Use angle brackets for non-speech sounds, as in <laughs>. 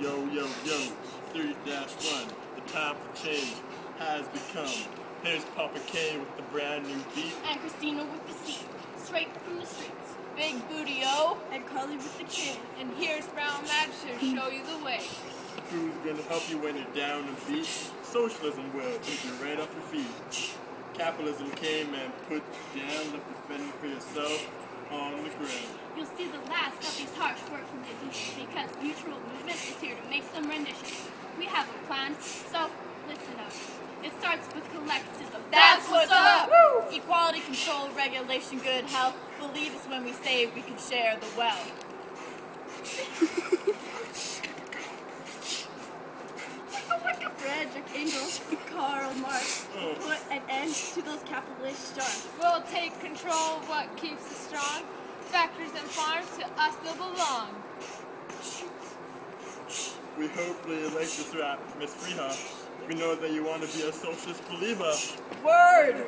Yo, yo, yo, 3 1, the time for change has become. Here's Papa K with the brand new beat. And Christina with the seat, straight from the streets. Big Booty O. And Carly with the chin. And here's Brown Madge to show you the way. Who's gonna help you when you're down and beat? Socialism will take you right off your feet. Capitalism came and put you down, left the fending for yourself on the ground. Here to some renditions. We have a plan, so listen up. It starts with collectivism. That's what's up! Woo! Equality, control, regulation, good health. Believe us when we say we can share the wealth. <laughs> Oh Frederick Engels, Karl Marx Oh. put an end to those capitalist charms. We'll take control of what keeps us strong. Factories and farms to us they'll belong. We hope that like this rap, Miss Freehoff. We know that you want to be a socialist believer. Word!